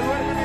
duerme